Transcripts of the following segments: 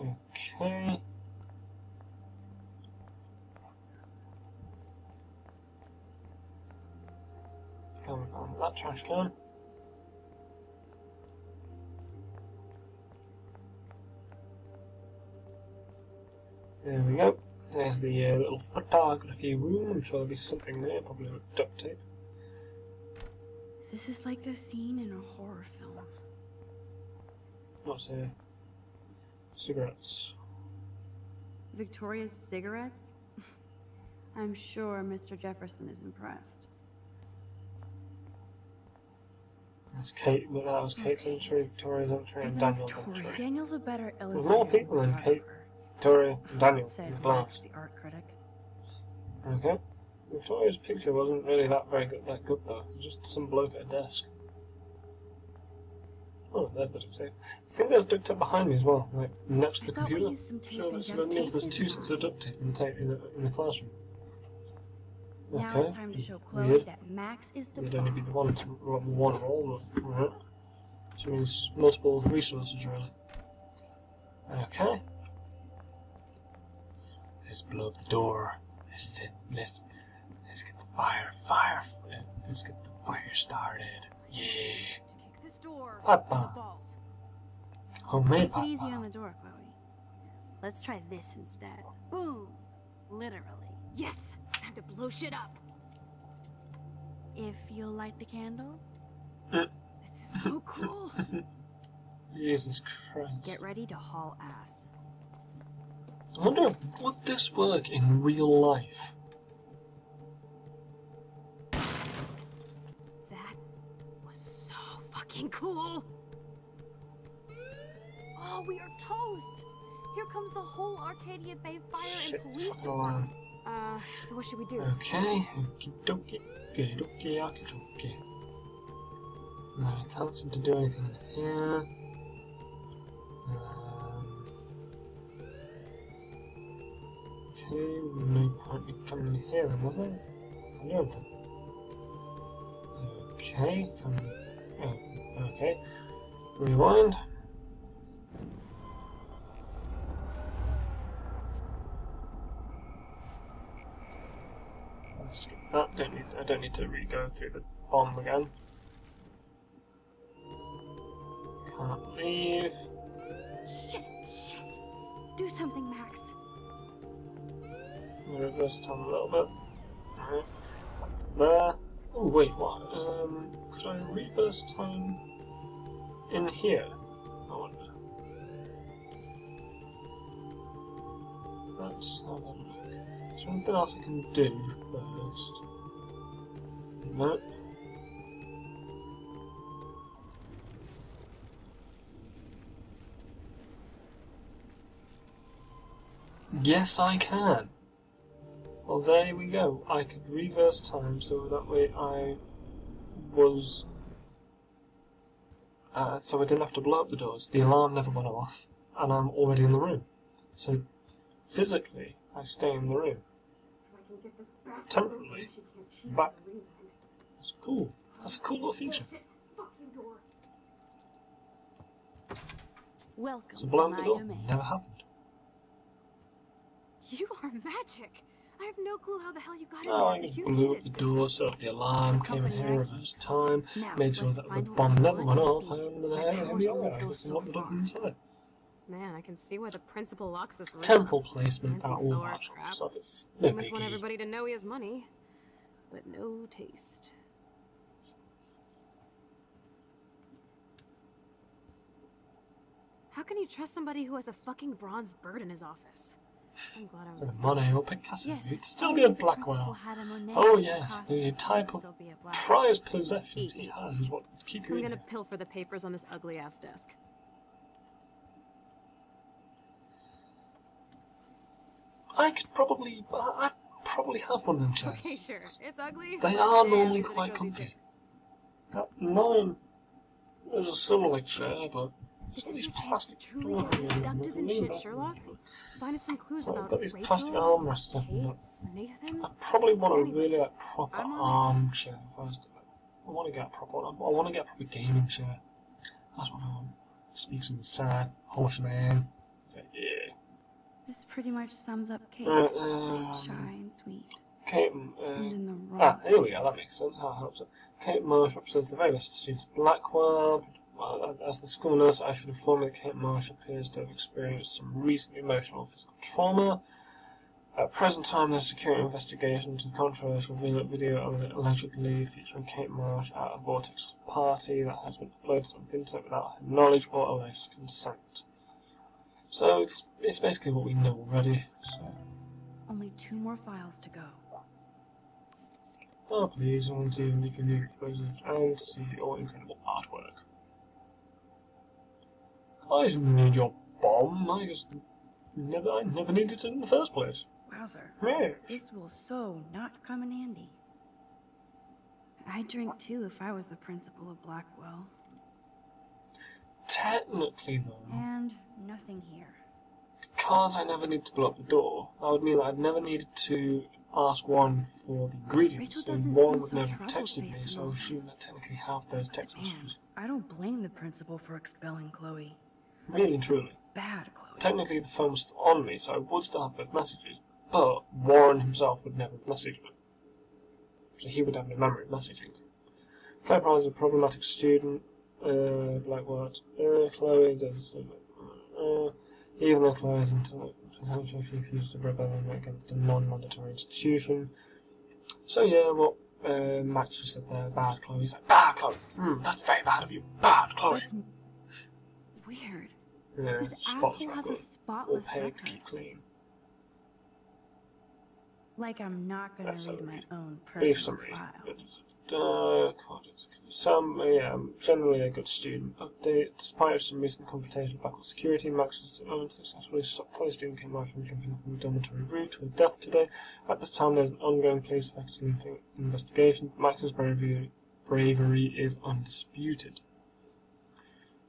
Okay. Going on that trash can. There we go. There's the uh, little photography room. I'm sure there'll be something there, probably with duct tape. This is like a scene in a horror film. What's here? Cigarettes. Victoria's cigarettes? I'm sure Mr. Jefferson is impressed. That's Kate, but that was Kate's Okay. entry, Victoria's entry, and Daniel's Victoria. entry. Daniel's a better illustrator. There's more people than Kate, Victoria, and Daniel in Said the Max, glass. the art critic. Okay. Victoria's picture wasn't really that very good, that good though. Just some bloke at a desk. Oh, there's the duct tape. I think there's duct tape behind me as well, like next to the I thought we computer. used some So, and so duct that means there's two sets of duct tape in the, tape in the, in the classroom. Now okay. it's time to show Chloe Weird. that Max is the You'd only be the one to one of all, but alright. Which means multiple resources, really. Okay. Let's blow up the door. Let's let's let's get the fire fire. Let's get the fire started. Yeah. This door Papa. Homemade Take it easy on the door, Chloe. Let's try this instead. Boom! Literally. Yes! Time to blow shit up. If you'll light the candle. Mm. This is so cool. Jesus Christ. Get ready to haul ass. I wonder would this work in real life? Fucking cool. Oh, we are toast. Here comes the whole Arcadia Bay Fire Shit, and Police fucking. Department. Uh, so what should we do? Okay, okie dokie, okie dokie, okie dokie. No, I can't seem to do anything in here. Um, okay, no point in coming in here then, was there? I don't think. Okay, come. Oh, okay. Rewind. Skip that. Don't need. I don't need to re-go through the bomb again. Can't leave. Shit! Shit! Do something, Max. Reverse time a little bit. Alright. There. Oh wait, what? Um, could I reverse time in here? I wonder. Let's have a look. Is there anything else I can do first? Nope. Yes, I can. Well, there we go. I could reverse time so that way I was. Uh, so I didn't have to blow up the doors. The alarm never went off, and I'm already in the room. So physically, I stay in the room. Temporarily. Back. That's cool. That's a cool little feature. Welcome So blowing the door domain. never happened. You are magic. I have no clue how the hell you got in there, I you blew up the door, off the alarm, came in here, I reversed time, made sure that the bomb never went off, and the hell powers we only are. I just so what was far. inside. Man, I can see why the principal locks this room. Temple placement, and all that sort of crap. stuff. It's He no must want everybody to know he has money, but no taste. How can you trust somebody who has a fucking bronze bird in his office? I'm glad I was With Monet or Picasso, Yes. it'd still be a if the principal Blackwell. had a Monet Oh yes, the type of still be a Blackwell. prized possessions he has is what would keep you I'm gonna here. pilfer the papers on this ugly ass desk. I could probably, I'd probably have one of them chairs. Okay, sure. It's ugly. They are damn, normally is it a quite comfy. Uh, mine is a similar chair, but it's This got is your chance to plastic truly arm- get productive and shit. Sherlock. Find us some clues So I've about got these plastic armrests Nathan. I probably want a really like proper armchair first. I want to get a proper. I want to get a proper gaming chair. That's what I want. Speaks inside, shebang. So, yeah. This pretty much sums up Kate. Um, Shy and sweet. Kate, uh, And in the wrong. Ah, here we go, that makes sense. That helps. Kate Marsh represents the very best students of Blackwell. Well, As the school nurse, I should inform you that Kate Marsh appears to have experienced some recent emotional or physical trauma. At present time, there's a security investigation into the controversial vi- video allegedly featuring Kate Marsh at a Vortex party that has been uploaded on the internet without her knowledge or alleged consent. So, it's, it's basically what we know already. So, Only two more files to go. Oh, please, I want to leave your new explosives and to see your incredible artwork. I didn't need your bomb. I just never, I never needed it in the first place. Wowzer. Yes. This will so not come in handy. I'd drink too if I was the principal of Blackwell. Technically, though, And nothing here. because I never need to blow up the door, that would mean that I'd never needed to ask one for the ingredients, and doesn't would so never have texted me, so I assume that technically have those text messages. I don't blame the principal for expelling Chloe. Really and truly. Bad Chloe. Technically, the phone was still on me, so I would still have those messages, but Warren himself would never have messaged me. So he would have no memory of messaging me. Chloe Brown is a problematic student, uh, like what? Uh, Chloe does, uh, uh, even though Chloe is into potentially she refused to rebel against a non-mandatory institution. So yeah, what uh, Max just said there, bad Chloe. He's like, bad Chloe. Hmm, that's very bad of you. Bad Chloe. That's weird. This spots asshole has a. All spotless paid to record. keep clean. Like I'm not gonna That's read my own Brief personal summary. file. Some, yeah, I'm generally a good student. Update. Despite some recent confrontation with Blackwell security, Max has unsuccessfully stopped fellow student Kate Marsh from jumping off the dormitory roof to a death today. At this time, there's an ongoing police investigation. Max's bravery, bravery is undisputed.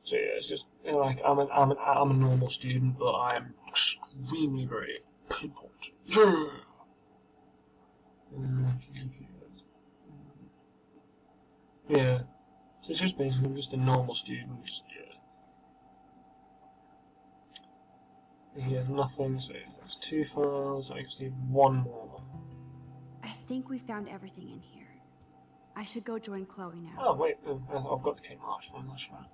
So yeah, it's just you know, like I'm an I'm an I'm a normal student, but I am extremely brave. Pinpoint. Yeah. Yeah. So it's just basically I'm just a normal student. Just, yeah. He has nothing, so there's two files. I just need one more. I think we found everything in here. I should go join Chloe now. Oh wait, uh, I've got the Kate Marsh file. That's right.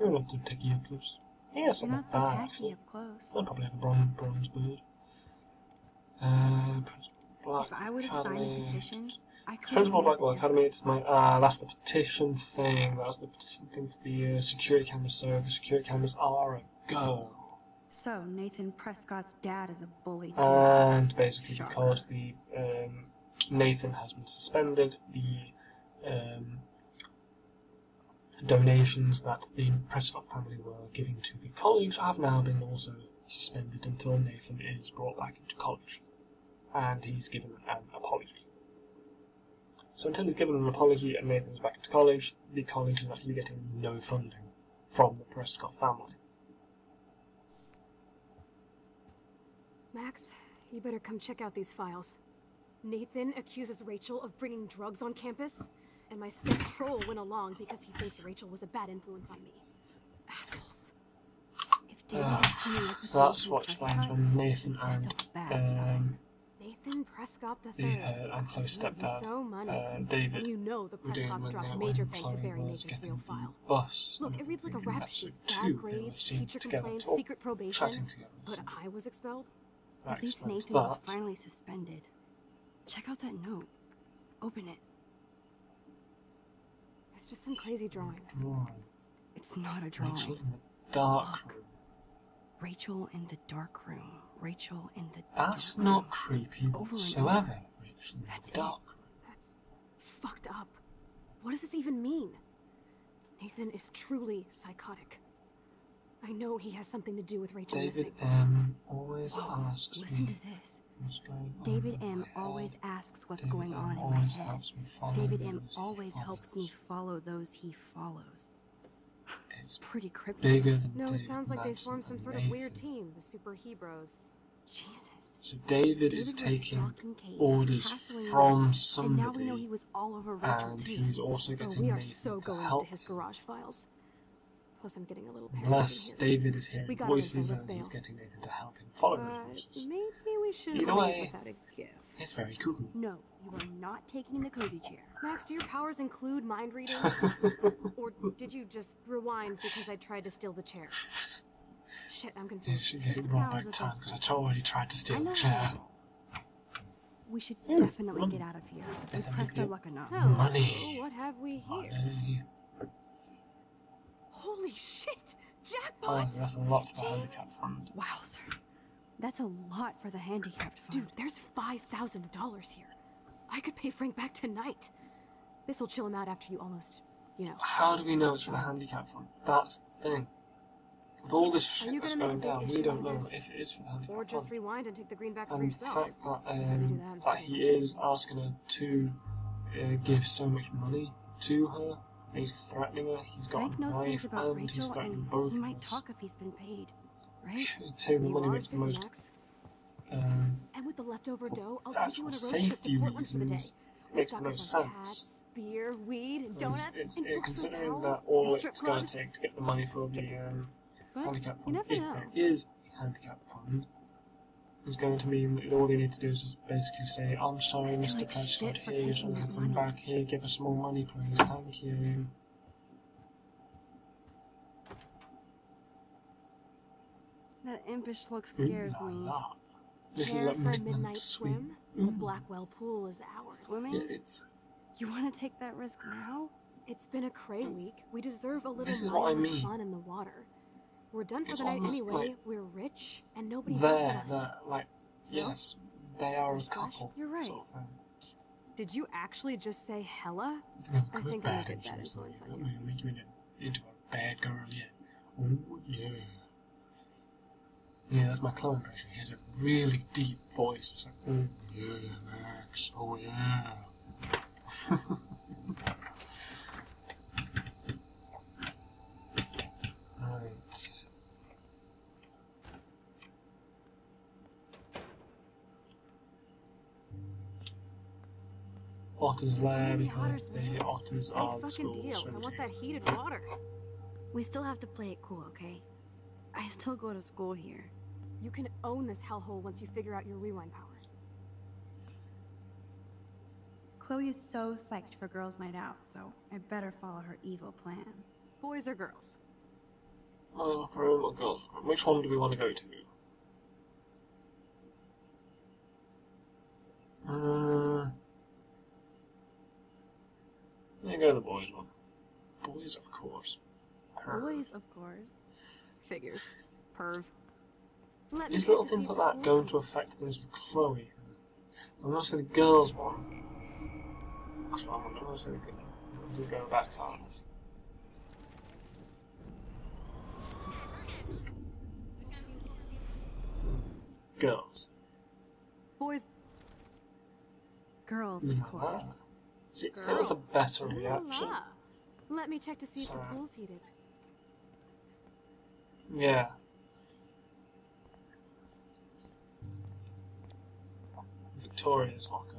You're not to take your clips. Yes, I'm not not so up close. I'll probably have a bronze, bronze bird. Uh, Black If I would have signed the petition, I could Principal Blackwell Academy, it's my, ah, that's the petition thing, that was the petition thing for the uh, security cameras, so the security cameras are a go. So Nathan Prescott's dad is a bully too. And basically Shocker. because the, um, Nathan has been suspended, the, um, donations that the Prescott family were giving to the college have now been also suspended until Nathan is brought back into college. And he's given an apology. So until he's given an apology and Nathan's back into college, the college is actually getting no funding from the Prescott family. Max, you better come check out these files. Nathan accuses Rachel of bringing drugs on campus, and my step troll went along because he thinks Rachel was a bad influence on me. Assholes. If David is teaming up with So that's Nathan what explains when Nathan and a bad sign. um, Nathan Prescott the the third. uh, and Chloe's stepdad, so money. uh, and David, you know the Prescotts dropped uh, major bank to bury Nathan's real file. bus. Look, it reads like a rap sheet. Bad two, they were grades, teacher complaints, talk- secret probation. together. But so I was expelled. that At least Nathan was finally suspended. Check out that note. Open it. It's just some crazy drawing. Drawing. It's not a drawing. Rachel in the dark Look. room. Rachel in the dark room. Rachel in the That's dark not creepy whatsoever. Rachel in That's the it. dark room. That's fucked up. What does this even mean? Nathan is truly psychotic. I know he has something to do with Rachel David missing. M always Whoa, asks listen me to this. What's going on David in M my always head. asks what's David going M on in my head. helps me follow David M those he always helps me follow those he follows. It's Pretty cryptic. bigger than No, David it sounds like they Madsen formed some sort of weird team, the Super Hebrews. Jesus. So David, is taking Kate, orders hassling me, from And now we somebody, know he was all over Rachel and too. he's also Oh, we are Nathan so to going help into his garage files. Plus, I'm getting a little paranoid. Unless. David is hearing We got our info, voices let's and he's getting Nathan to help him follow Uh, those voices. maybe we shouldn't Either leave way. without a gift. It's very cool. No, you are not taking the cozy chair. Max, do your powers include mind reading? or did you just rewind because I tried to steal the chair? Shit, I'm confused. should get It's it wrong back time because I already tried to steal the chair. We should Hmm, definitely money. get out of here. We I pressed our luck enough. Oh, Money. What have we here? Money. Holy shit! Oh, Jackpot! that's a lot for handicap fund. Wow, sir. That's a lot for the handicapped fund. Dude, there's $5,000 here. I could pay Frank back tonight. This will chill him out after you almost, you know. How do we know it's for the handicap fund? That's the thing. With all this shit that's gonna make going a big down, we don't know if it is for the handicap Or just fund. rewind and take the greenbacks for And the fact that, um, that that he is asking her to uh, give so much money to her, and he's threatening her, he's got Frank a knows things about and he's Rachel, threatening and both he might us. talk if he's been paid, right? The money makes the most. Um, And with the leftover dough, I'll take you on a road trip to Portland for the day. We'll makes the most sense. cats, beer, weed, and donuts, it's, and it, considering that all it's going to take to get the money for the um, handicap fund, if know. there is a handicap fund, is going to mean that all they need to do is just basically say, I'm sorry, Mr. like Prescott, here, taking trying come back here, give us more money, please, thank you. That impish look scares me. Care for a midnight swim? The mm-hmm. Blackwell pool is ours. Swimming? You want to take that risk now? It's been a cray week. We deserve a little This I mean. fun in the water. We're done for It's the night anyway. like We're rich, and nobody there, us. there, like, So, yes, they are a couple. You're right. Sort of. Did you actually just say hella? I think I did that influence on you. Into, into a bad girl yet. Oh, yeah. Yeah, that's my clown impression. He has a really deep voice. It's like, oh, yeah, Max. Oh, yeah. right. Otter's lair because Otter's the otters Big are the fucking school deal. I want that heated water. We still have to play it cool, okay? I still go to school here. You can own this hellhole once you figure out your rewind power. Chloe is so psyched for girls' night out, so I better follow her evil plan. Boys or girls? My locker or girls' Which one do we want to go to? Uh, yeah, go to the boys' one. Boys, of course. Her. Boys, of course. Figures. Perv. Let me These little things like that going to affect things with Chloe. I'm not saying the girls' one. That's what I'm I'm not saying the girls. go back far enough. Girls. Boys. Girls, of Yeah. course. See, I think that's a Girls. better reaction. Let me check to see if the pool's heated. Yeah. Victoria's locker.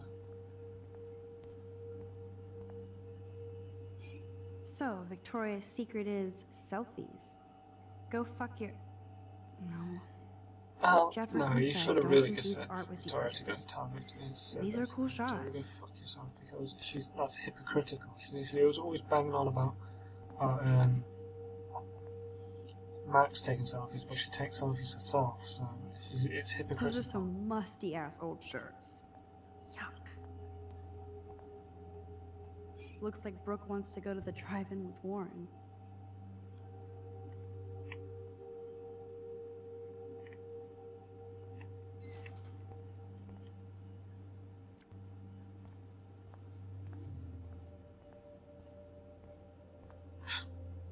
So, Victoria's secret is selfies. Go fuck your. No. Oh, Jefferson no, you should have really just said Victoria to go to said These are cool Victoria, Go shots. fuck yourself because she's that's hypocritical. She, she was always banging on about about um, Max taking selfies, but she takes selfies herself. So she's, it's Those are hypocritical. some musty ass old shirts. Yuck. Looks like Brooke wants to go to the drive in with Warren.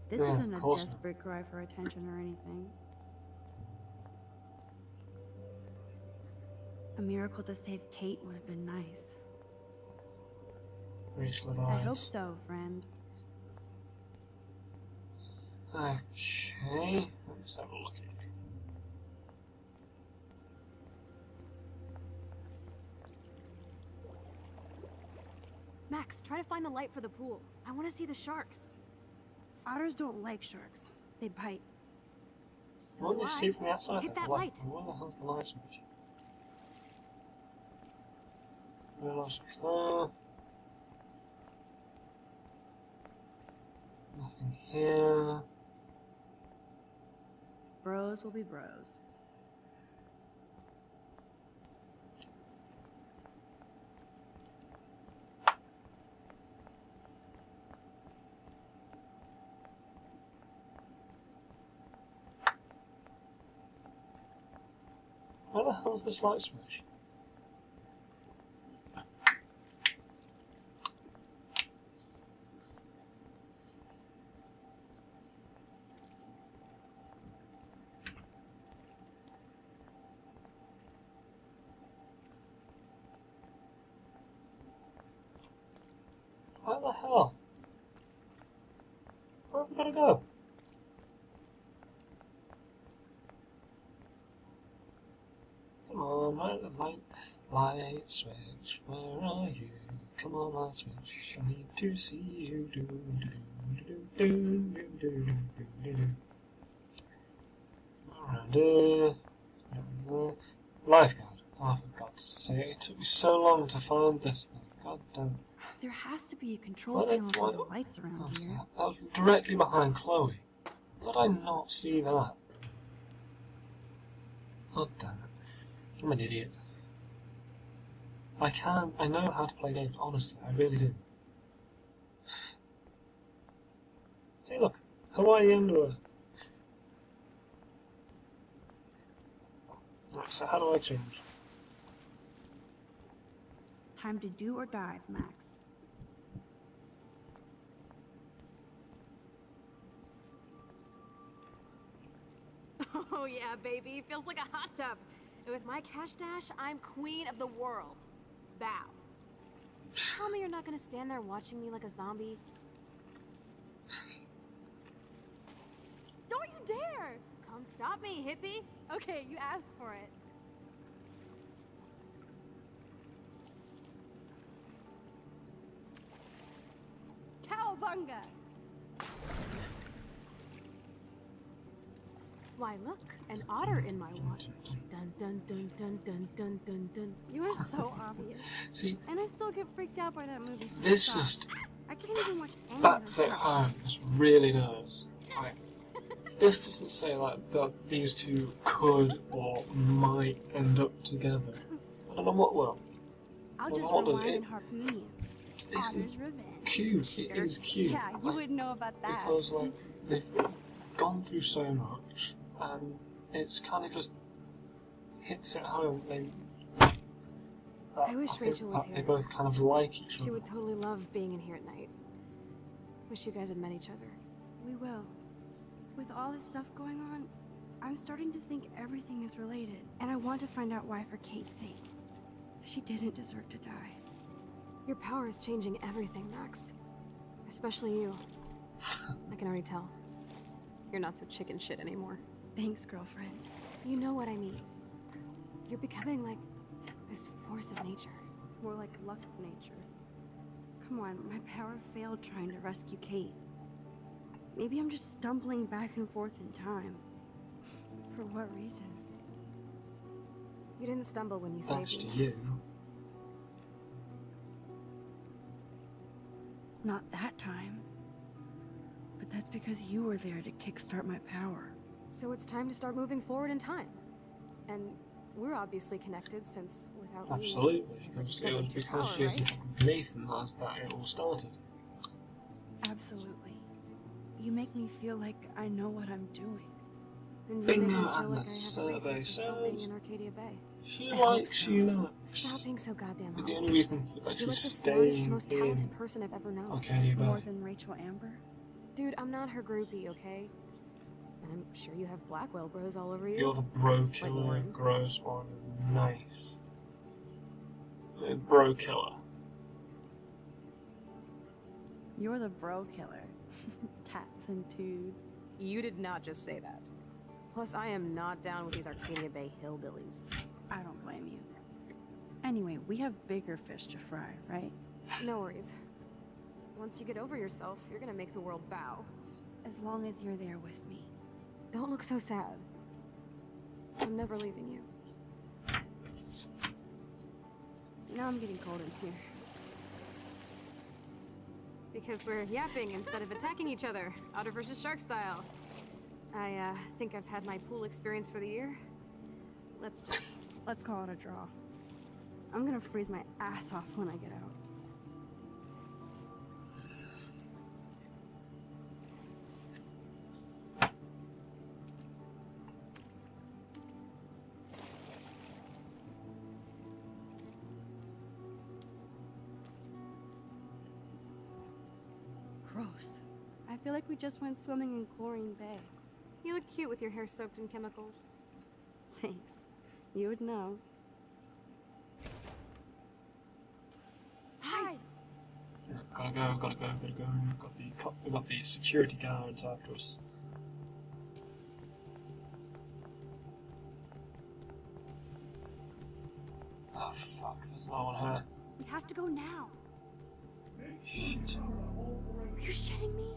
This Yeah, isn't a course not. desperate cry for attention or anything. A miracle to save Kate would have been nice. Rachel I hope so, friend. Okay, let's have a look at it. Max, try to find the light for the pool. I want to see the sharks. Otters don't like sharks. They bite. So What do you see from the outside? Hit that What- light. Where the hell's the light switch? No light switch there. Nothing here. Bros will be bros. The hell's this light switch? switch, where are you? Come on, light switch, I need to see you. Do, do, do, do, do, do, do, uh, uh, lifeguard. Oh, for God's sake, it took me so long to find this thing. God damn There has to be a control panel for the lights around here. That was directly behind Chloe. How did I not see that? God damn it. I'm an idiot. I can, I know how to play games, honestly, I really do. Hey look, Hawaii underwear. Uh, right, so how do I change? Time to do or dive, Max. Oh yeah, baby. Feels like a hot tub. And with my cash dash, I'm queen of the world. Bow. Tell me you're not gonna stand there watching me like a zombie. Don't you dare! Come stop me, hippie. Okay, you asked for it. Cowabunga! Why look, an otter in my water. Dun dun dun dun dun dun dun dun. You are so obvious. See, And I still get freaked out by that movie. this stop. just I can't even watch any of it home. This really does. Like, this doesn't say like that these two could or might end up together. I don't know what will. I'll Well, just rewind and harpoon you. This is revenge. cute. It is cute. Yeah, you Like, wouldn't know about that. because like they've gone through so much, and it's kind of just hits it home. They. that I wish think Rachel was that They both kind of like each She other. would totally love being in here at night. Wish you guys had met each other. We will. With all this stuff going on, I'm starting to think everything is related. And I want to find out why for Kate's sake. She didn't deserve to die. Your power is changing everything, Max. Especially you. I can already tell. You're not so chicken shit anymore. Thanks, girlfriend. You know what I mean. You're becoming like this force of nature. More like luck of nature. Come on, my power failed trying to rescue Kate. Maybe I'm just stumbling back and forth in time. For what reason? You didn't stumble when you Thanks saved to me. you. Not that time. But that's because you were there to kickstart my power. So it's time to start moving forward in time. And we're obviously connected since without you- Absolutely, because it Got was your because power, Jason right? Nathan that that it all started. Absolutely. You make me feel like I know what I'm doing. And you Bingo, make me feel and like the I have a survey reason for still being says- in Arcadia Bay. She I likes so. you, Max. Stop being so goddamn But the only reason for that You're like the smartest, staying most in talented person I've ever known. Arcadia More than Rachel Amber? Dude, I'm not her groupie, okay? And I'm sure you have Blackwell bros all over you. You're the bro killer, Lauren. gross one. is Nice. Bro killer. You're the bro killer. Tats and dude. You did not just say that. Plus, I am not down with these Arcadia Bay hillbillies. I don't blame you. Anyway, we have bigger fish to fry, right? No worries. Once you get over yourself, you're gonna make the world bow. As long as you're there with me. Don't look so sad. I'm never leaving you. Now I'm getting cold in here. Because we're yapping instead of attacking each other, otter versus shark style. I, uh, think I've had my pool experience for the year. Let's just... Let's call it a draw. I'm gonna freeze my ass off when I get out. We just went swimming in Chlorine Bay. You look cute with your hair soaked in chemicals. Thanks. You would know. Hide! Gotta go, gotta go, gotta go. Got the co- we got the security guards after us. Oh fuck, there's no one here. We have to go now. Shit. Are you shitting me?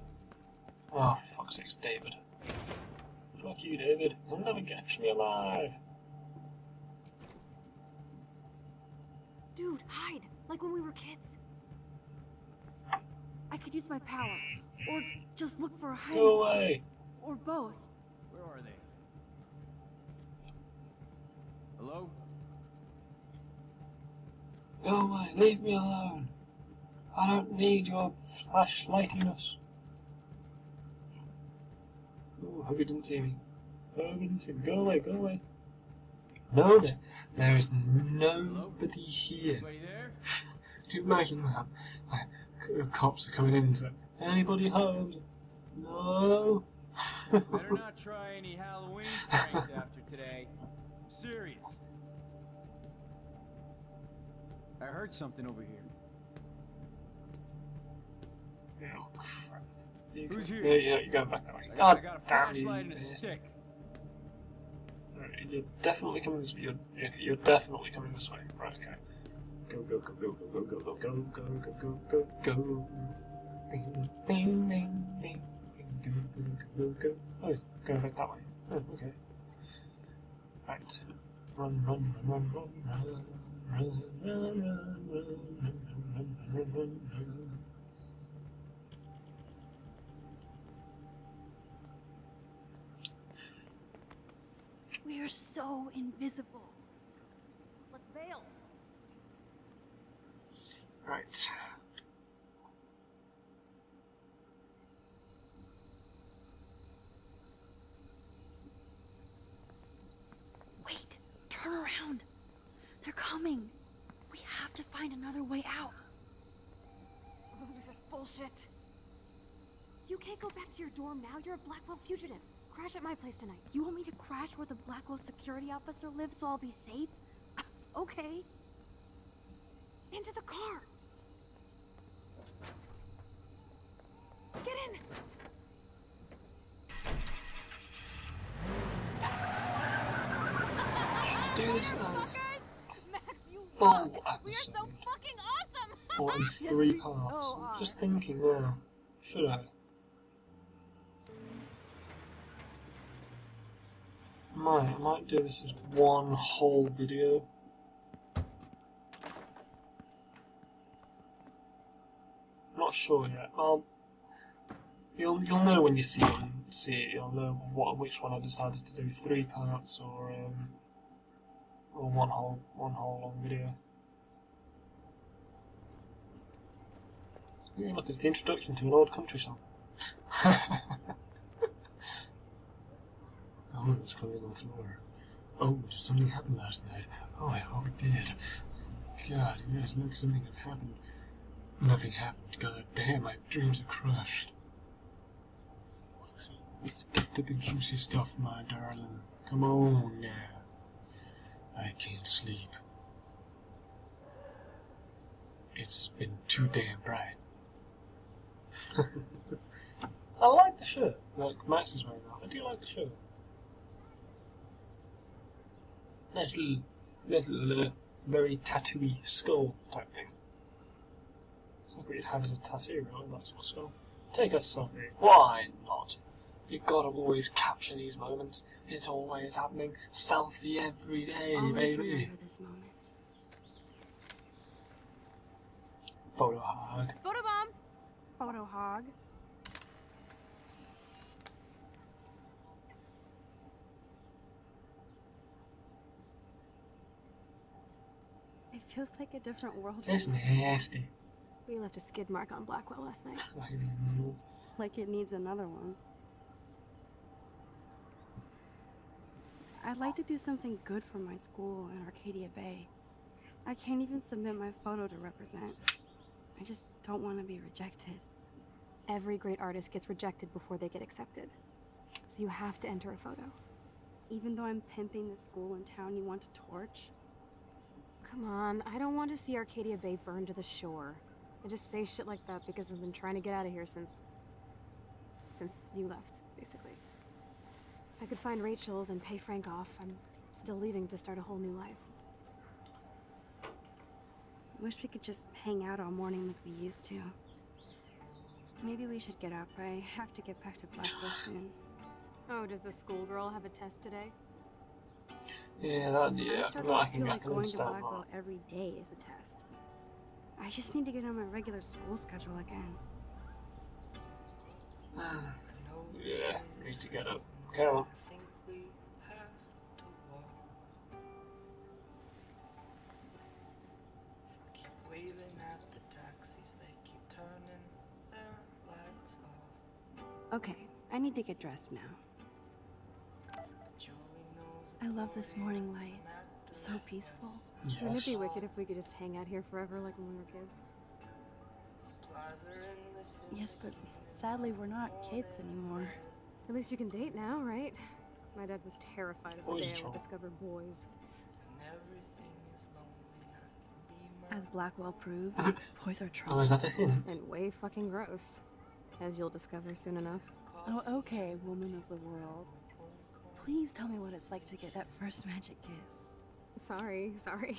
Oh fuck's sakes, David. Fuck you, David. You'll never catch me alive. Dude, hide! Like when we were kids. I could use my power. Or just look for a hiding Go spot. away. Or both. Where are they? Hello? Go away. Leave me alone. I don't need your flashlighting Oh, hope you didn't see me. Oh, hope you didn't see me. Go away, go away. No, there, there is nobody here. Can you imagine that? Like, cops are coming in and say, anybody home? No. Better not try any Halloween pranks after today. I'm serious. I heard something over here. Oh, crap. You Who's here? Yeah, yeah, you're going back that way. I got, God I got a you. flashlight and a stick. Alright, You're definitely coming this way. You're, you're, definitely coming this way. Right, okay. Go, go, go, go, go, go, go, go, go, go, go, go, go, go. Bing, bing, bing, bing, bing, go, go, go, go, go. Oh, it's going back that way. Oh, okay. Right. Run, run, run, run, run, run, run, run, run, run, run, run, run, run, run, run. We are so invisible. Let's bail. Right. Wait, turn around. They're coming. We have to find another way out. Oh, this is bullshit. You can't go back to your dorm now. You're a Blackwell fugitive. Crash at my place tonight. You want me to crash where the Blackwell security officer lives so I'll be safe? okay. Into the car. Get in. Should do this as Max, you full rock. We are so episode. fucking awesome. or in three we so parts. I'm just thinking now. Should I? Might, I might do this as one whole video. Not sure yet. I'll, you'll you'll know when you see it. See it. You'll know what which one I decided to do. Three parts or um, or one whole one whole long video. Yeah, look, it's the introduction to an old country song. clearly on the floor. Oh, did something happen last night? Oh, I hope it did. God, yes, let something have happened. Nothing happened. God damn, my dreams are crushed. Let's get to the juicy stuff, my darling. Come on now. I can't sleep. It's been too damn bright. I like the shirt. Like Max is wearing that. I do like the shirt. Nice little, little, uh, very tattooy skull type thing. It's like what you'd have as a tattoo, really, that sort of skull. Take a selfie. Why not? You gotta always capture these moments. It's always happening. Selfie every day, Always baby. remember this moment. Photo hug. Photobomb! Photo hog. Feels like a different world. This. nasty. We left a skid mark on Blackwell last night. Like, it needs another one. I'd like to do something good for my school in Arcadia Bay. I can't even submit my photo to represent. I just don't want to be rejected. Every great artist gets rejected before they get accepted. So you have to enter a photo. Even though I'm pimping the school in town you want to torch. Come on, I don't want to see Arcadia Bay burned to the shore. I just say shit like that because I've been trying to get out of here since. since you left, basically. If I could find Rachel, then pay Frank off, I'm still leaving to start a whole new life. I Wish we could just hang out all morning like we used to. Maybe we should get up. I have to get back to Blackwell soon. Oh, does the schoolgirl have a test today? Yeah, that, yeah, I'm I can, starting I can, feel like going to understand Blackwell every day is a test. I just need to get on my regular school schedule again. that. yeah, need to get up. Come on. I think we have to walk. Keep waving at the taxis, they keep turning their lights off. Okay, I need to get dressed now. Julie knows I love this morning light. It's so peaceful. Wouldn't it be wicked if we could just hang out here forever like when we were kids? Supplies are in Yes, but sadly we're not kids anymore. At least you can date now, right? My dad was terrified of the Boys day are I trouble. would discover boys. and everything is lonely. I can be my As Blackwell proves, boys are Oh, trouble. is that a hint? And way fucking gross. As you'll discover soon enough. Oh, okay, woman of the world. Please tell me what it's like to get that first magic kiss. Sorry, sorry.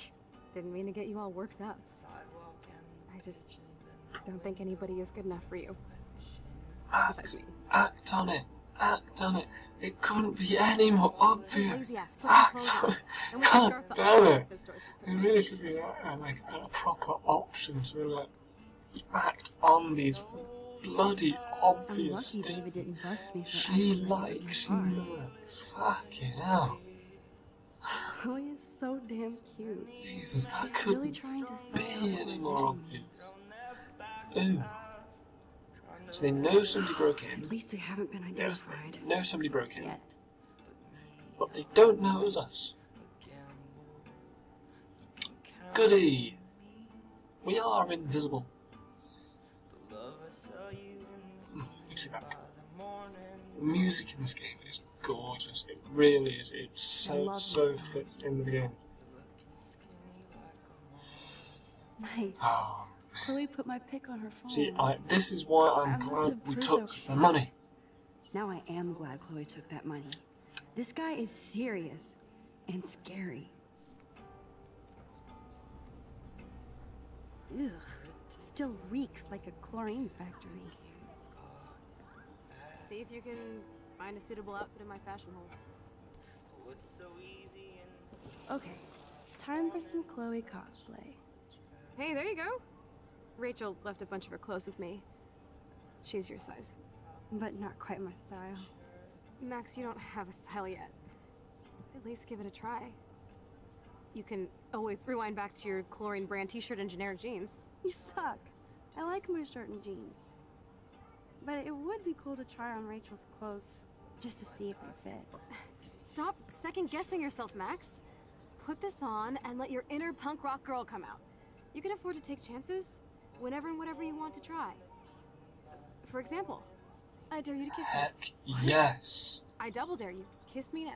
Didn't mean to get you all worked up. sidewalk and I just pigeons don't think anybody is good enough for you. Act, Besides me. act on it. Act on it. It couldn't be any more obvious. Lazy ass, put some clothes Act on. on And God damn it. this It really should be a, a, like a proper option to like act on these bloody obvious lucky David statements. didn't bust me for She likes car. nuts. Fucking hell. Oh, Chloe is so damn cute. Jesus, that She's really couldn't trying to be any more obvious. Ooh. So they know somebody broke in. At least we haven't been Yes, identified they know somebody broke in. yet. But they don't know it was us. Goody! We are invisible. The music in this game is gorgeous. It really is. It so so fits in the game. Nice. Oh, Chloe put my pic on her phone. see, I this is why I'm I must glad we took the money. Now I am glad Chloe took that money. This guy is serious and scary. Ugh. Still reeks like a chlorine factory. See if you can find a suitable outfit in my fashion hole. Okay, time for some Chloe cosplay. Hey, there you go. Rachel left a bunch of her clothes with me. She's your size. But not quite my style. Max, you don't have a style yet. At least give it a try. You can always rewind back to your chlorine brand t-shirt and generic jeans. You suck. I like my shirt and jeans. But it would be cool to try on Rachel's clothes just to see if they fit. Stop second guessing yourself, Max. Put this on and let your inner punk rock girl come out. You can afford to take chances whenever and whatever you want to try. For example, I dare you to kiss me. Heck yes. I double dare you. Kiss me now.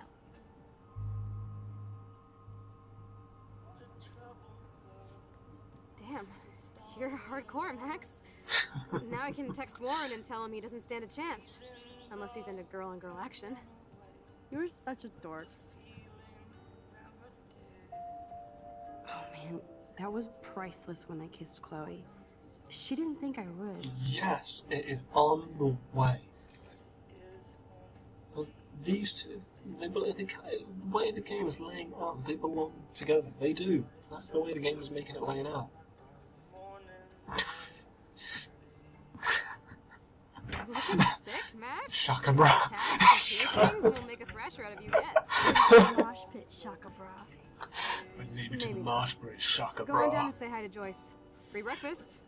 Damn, you're hardcore, Max. Now I can text Warren and tell him he doesn't stand a chance. Unless he's into girl on girl action. You're such a dork. Oh man, that was priceless when I kissed Chloe. She didn't think I would. Yes, it is on the way. these two, they, bel- they, the way the game is laying out, they belong together. They do. That's the way the game is making it laying out. Looking sick, Max? Shaka bra. Taps and piercings will make a thrasher out of you yet. Mosh pit shaka bra. I lead you to the Maybe. marsh bridge, Shaka Go on down and say hi to Joyce. Free breakfast.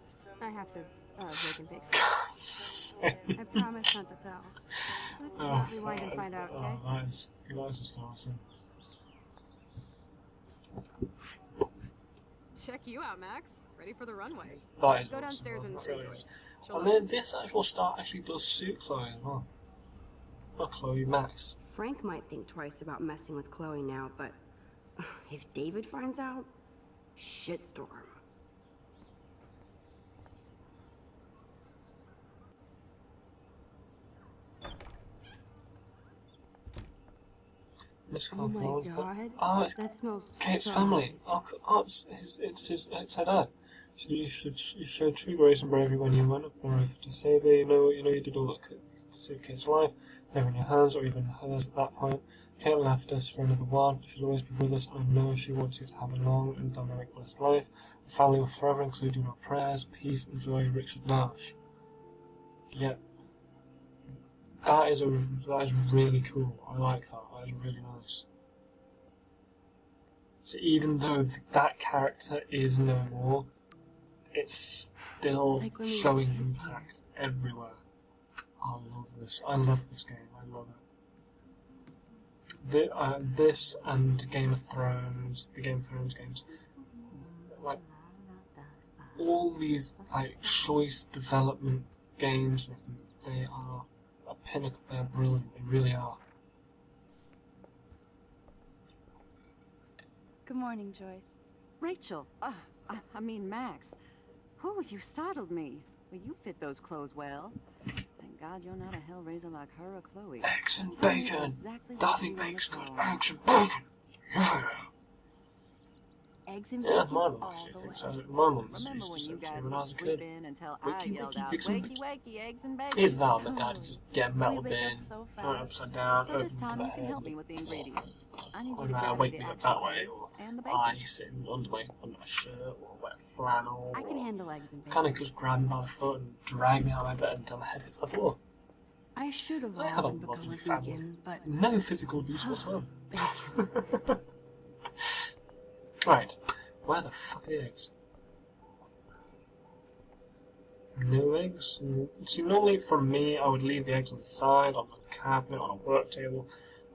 I have to uh, bake and bake. first. I promise not to tell. Let's Oh, not rewind and that find out, okay? Oh, that is, that is just awesome. Check you out, Max. Ready for the runway. That is Go awesome. downstairs and That show really. Joyce. She'll And then this actual start actually does suit Chloe as well. Not Chloe, Max. Frank might think twice about messing with Chloe now, but if David finds out, shitstorm. Miss Oh my god. Oh, it's that smells Kate's so family. Oh, oh it's, his, it's his, it's her dad. So you should you showed true grace and bravery when you went up the river to save her. You know, you know you did all that could to save Kate's life, never in your hands or even hers at that point. Kate left us for another one. She'll always be with us. I know she wants you to have a long and dynamic, blessed life. The family will forever include you in our prayers. Peace and joy, Richard Marsh. Yeah. That is a that is really cool. I like that. That is really nice. So even though th- that character is no more, it's still like when we were showing kids. impact everywhere. I love this. I love this game. I love it. The, uh, this and Game of Thrones, the Game of Thrones games, like all these like choice development games, they are a pinnacle. They're brilliant. They really are. Good morning, Joyce. Rachel, uh, I, I mean Max. Whew, you startled me. Well, you fit those clothes well. Thank God you're not a hellraiser like her or Chloe. Eggs and Tell bacon. exactly Darcy you good eggs and bacon. Yeah. Eggs and Yeah, bacon my mum all actually thinks so. My mum used to say to me when I was a kid. Wakey, wakey, eggs and wakey, wakey, eggs and bacon. Either that or my dad just get a metal bin, so it upside down, So open this to time the you can head, help me with the ingredients. I need you to wake me up that way, or and the bacon. I sitting under my under my shirt or wet flannel. I can handle eggs and bacon. Kind of just grab me by the foot and drag me out of my bed until my head hits the floor. I should have I have a lovely family. vegan, but No physical abuse whatsoever. right, where the fuck are the eggs? No eggs? See, normally for me, I would leave the eggs on the side, on the cabinet, on a work table,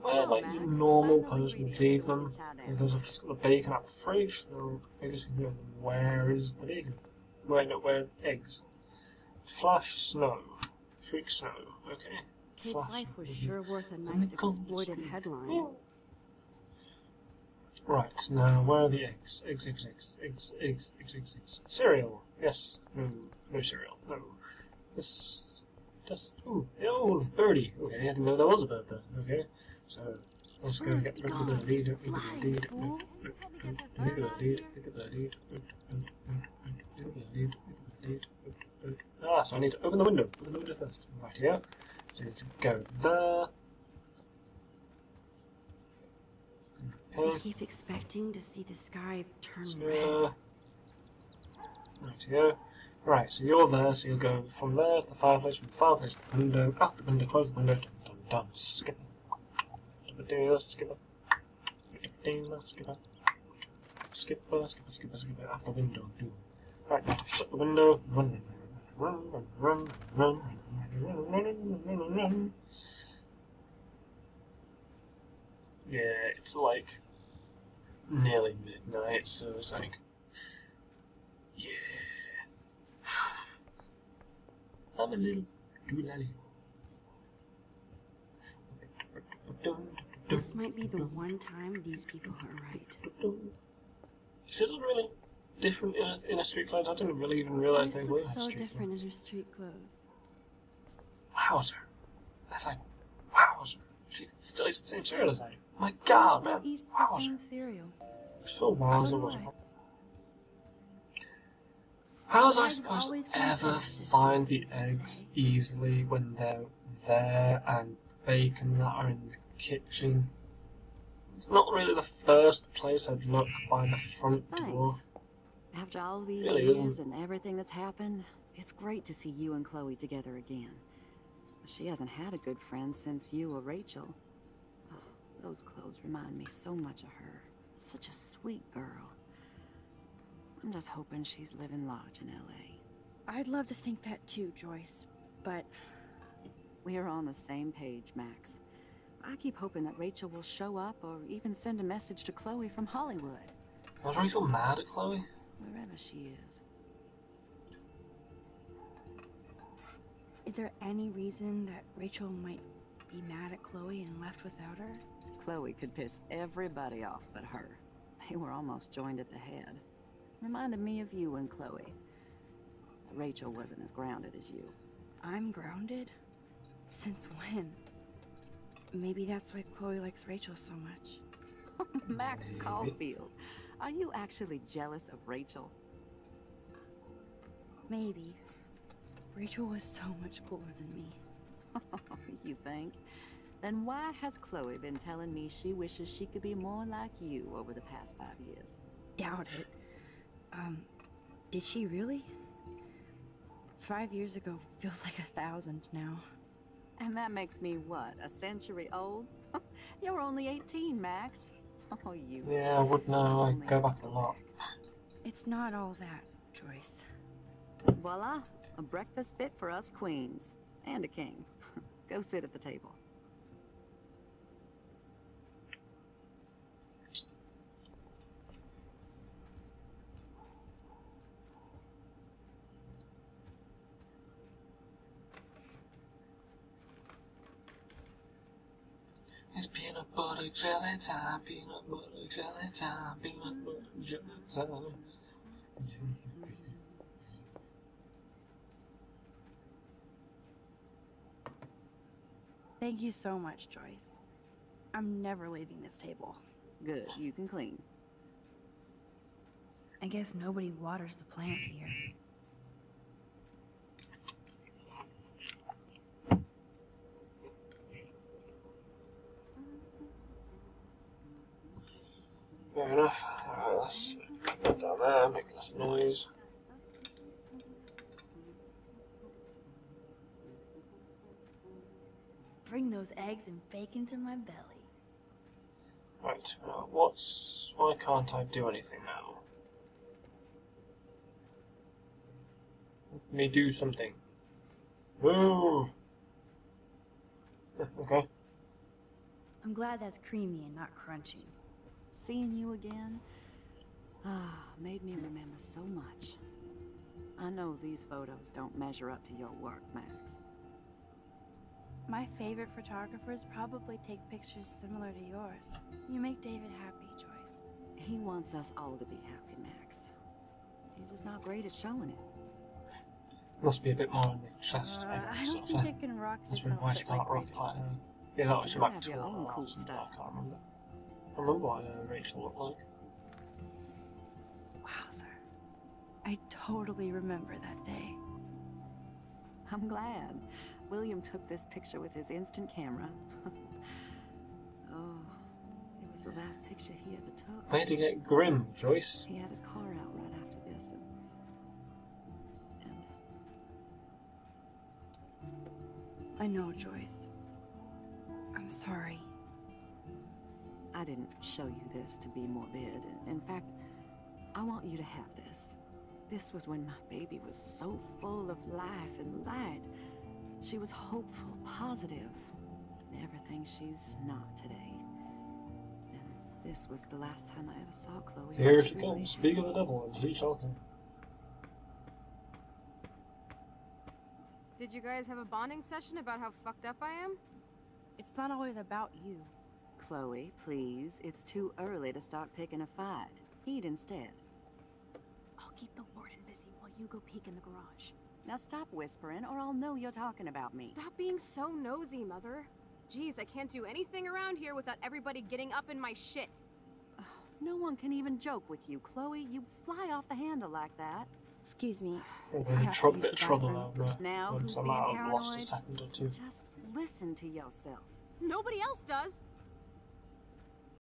where Well, like normal person leave them. can chow down. Because I've just got the bacon out the fridge, so I just know, where is the bacon? Where, no, where the eggs? Flash snow. Freak snow. Okay. Kate's Flash life was sure worth a nice exploitive see. headline. Right, now where are the eggs? Eggs, eggs, eggs, eggs, eggs, eggs, eggs, eggs. Cereal. Yes. No, no cereal. No. This, just, ooh, oh, birdie. Okay, I didn't know there was a bird there. Okay, so let's go get rid of the lead, rid of the lead, rid of the lead, rid of the lead, rid of the lead, Ah, so I need to open the window. Open the window first. Right here. So I need to go there. I keep expecting to see the sky turn So, red. right here. Right, so you're there, so you'll go from there to the fireplace, from the fireplace to the window, out the window, close the window, dun dun dun, skip. Skipper, skipper. Skipper, skipper. Skipper, skipper, out the window, do. Right, now shut the window, run, run, run, run, run, run, run, run, run. Yeah, it's like nearly midnight, so it's like, yeah. I'm a little doolally. This might be the one time these people are right. Is it really different in a, in a street clothes? I didn't really even realize Joyce they were so different clothes. in her street clothes. Wowzer. That's like, wowzer. She still eats the same cereal as I do. My god, man. the Wowzer. same cereal. So wowzer So was I. How was I supposed to ever find the eggs easily when they're there and bacon that are in the kitchen. It's not really the first place I'd look by the front door. Thanks. After all these Really years isn't. and everything that's happened, it's great to see you and Chloe together again. She hasn't had a good friend since you or Rachel. Oh, those clothes remind me so much of her. Such a sweet girl. I'm just hoping she's living large in L.A. I'd love to think that too, Joyce, but We're on the same page, Max. I keep hoping that Rachel will show up or even send a message to Chloe from Hollywood, Was Rachel mad at Chloe? wherever she is. is there any reason that Rachel might be mad at Chloe and left without her? Chloe could piss everybody off but her. They were almost joined at the head. Reminded me of you and Chloe. Rachel wasn't as grounded as you. I'm grounded? Since when? Maybe that's why Chloe likes Rachel so much. Max Maybe. Caulfield. Are you actually jealous of Rachel? Maybe. Rachel was so much cooler than me. you think? Then why has Chloe been telling me she wishes she could be more like you over the past five years? Doubt it. Um, did she really? Five years ago feels like a thousand now. And that makes me what, a century old? You're only 18, Max. Oh, you. Yeah, I would know. I go back a lot. It's not all that, Joyce. Voila, a breakfast fit for us queens. And a king. Go sit at the table. It's peanut butter jelly time, peanut butter jelly time, peanut butter jelly time. Thank you so much, Joyce. I'm never leaving this table. Good, you can clean. I guess nobody waters the plant here. Fair enough. Let's put down there, make less noise. Bring those eggs and bacon to my belly. Right, now what's. Why can't I do anything now? Let me do something. Move! Okay. I'm glad that's creamy and not crunchy. Seeing you again, ah, made me remember so much. I know these photos don't measure up to your work, Max. My favorite photographers probably take pictures similar to yours. You make David happy, Joyce. He wants us all to be happy, Max. He's just not great at showing it. Must be a bit more in the chest Uh, area, I sort don't think thing. I can rock That's this really why she outfit can't like rock it like. Yeah, that was You your tall own cool something, style. I can't remember. I remember what uh, Rachel looked like. Wowzer. I totally remember that day. I'm glad. William took this picture with his instant camera. oh, it was the last picture he ever took. Way to get grim, Joyce. He had his car out right after this, and, and I know, Joyce. I'm sorry. I didn't show you this to be morbid. In fact, I want you to have this. This was when my baby was so full of life and light. She was hopeful, positive, everything she's not today. And this was the last time I ever saw Chloe. Here she truly comes, speak of the devil, and he's talking. Did you guys have a bonding session about how fucked up I am? It's not always about you. Chloe, please. It's too early to start picking a fight. Eat instead. I'll keep the warden busy while you go peek in the garage. Now stop whispering, or I'll know you're talking about me. Stop being so nosy, Mother. Jeez, I can't do anything around here without everybody getting up in my shit. No one can even joke with you, Chloe. You fly off the handle like that. Excuse me. Oh, I a have tr- bit of trouble bathroom. over there. Now, Once who's I being might have lost a paranoid? second or two. Just listen to yourself. Nobody else does.